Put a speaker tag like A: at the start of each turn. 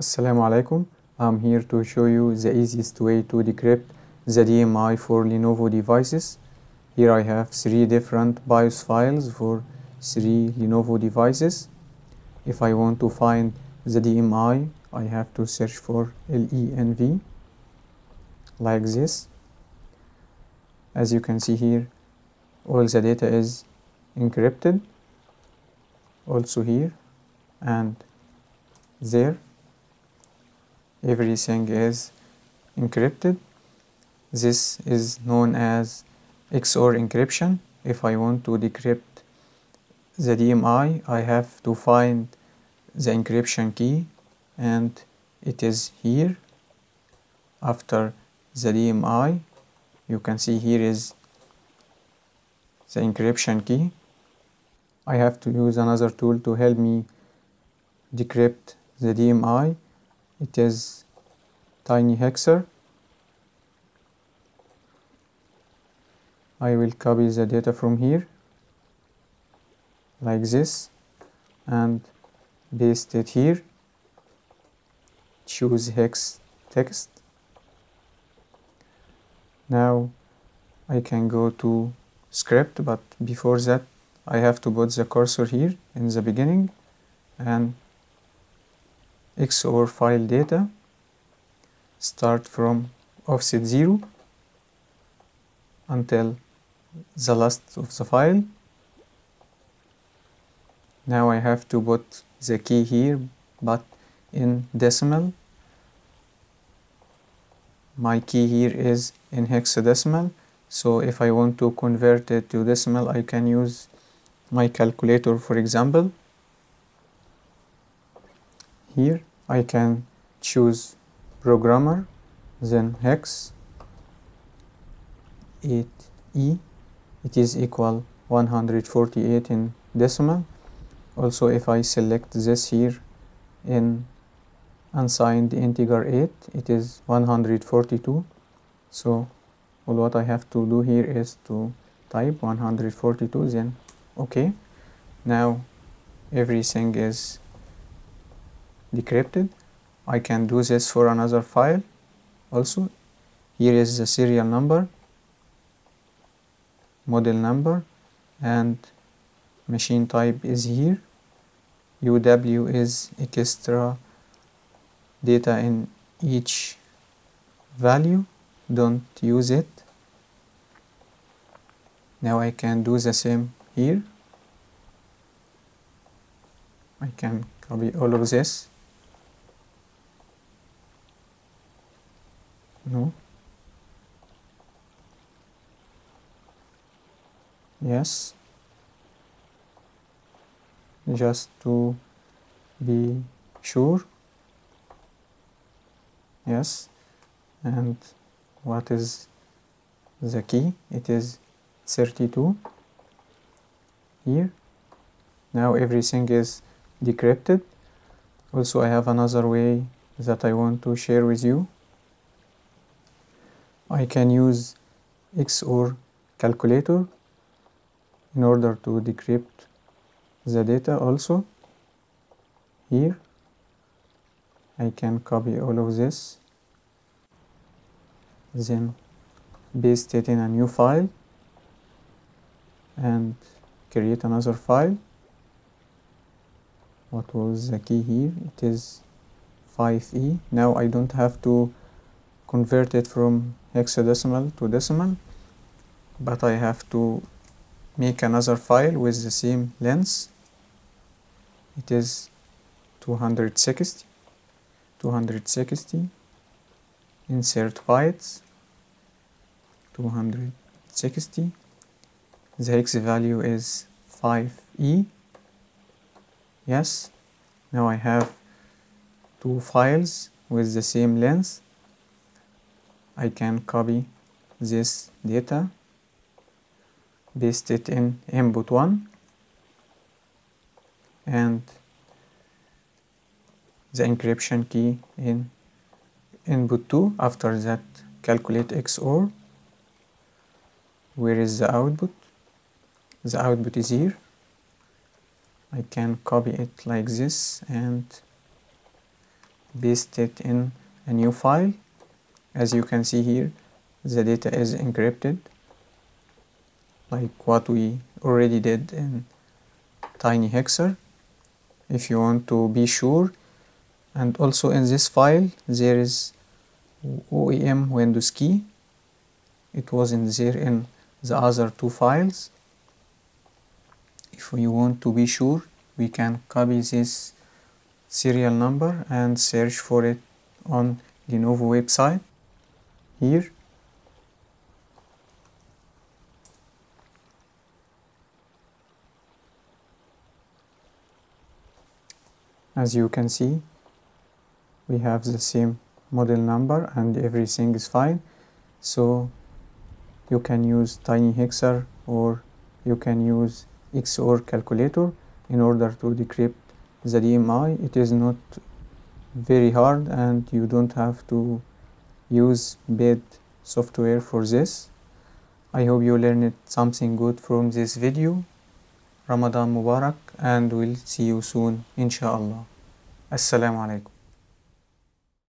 A: Assalamu alaikum. I'm here to show you the easiest way to decrypt the DMI for Lenovo devices. Here I have three different BIOS files for three Lenovo devices. If I want to find the DMI, I have to search for LENV like this. As you can see here, all the data is encrypted also here and there everything is encrypted. This is known as XOR encryption. If I want to decrypt the DMI I have to find the encryption key and it is here. After the DMI you can see here is the encryption key. I have to use another tool to help me decrypt the DMI it is tiny hexer. I will copy the data from here like this and paste it here. Choose hex text. Now I can go to script but before that I have to put the cursor here in the beginning and XOR file data. Start from offset 0 until the last of the file. Now I have to put the key here but in decimal. My key here is in hexadecimal so if I want to convert it to decimal I can use my calculator for example here I can choose programmer then hex. 8e it is equal 148 in decimal. Also if I select this here in unsigned integer 8 it is 142 so all what I have to do here is to type 142 then okay. Now everything is decrypted. I can do this for another file. Also here is the serial number model number and machine type is here. UW is extra data in each value. Don't use it. Now I can do the same here. I can copy all of this no? Yes? Just to be sure? Yes? And what is the key? It is 32 here? Now everything is decrypted. Also I have another way that I want to share with you I can use XOR calculator in order to decrypt the data also. Here I can copy all of this. Then paste it in a new file and create another file. What was the key here? It is 5e now I don't have to convert it from hexadecimal to decimal but I have to make another file with the same length. It is 260 260 insert bytes 260 the hex value is 5e yes now I have two files with the same length I can copy this data paste it in input 1 and the encryption key in input 2 after that calculate XOR where is the output? The output is here. I can copy it like this and paste it in a new file as you can see here the data is encrypted like what we already did in TinyHexer if you want to be sure and also in this file there is OEM Windows key. It wasn't there in the other two files. If we want to be sure we can copy this serial number and search for it on the Lenovo website here. As you can see we have the same model number and everything is fine. So you can use tiny hexer or you can use XOR calculator in order to decrypt the DMI it is not very hard and you don't have to use bad software for this. I hope you learned something good from this video. Ramadan Mubarak and we'll see you soon inshallah. Assalamu alaikum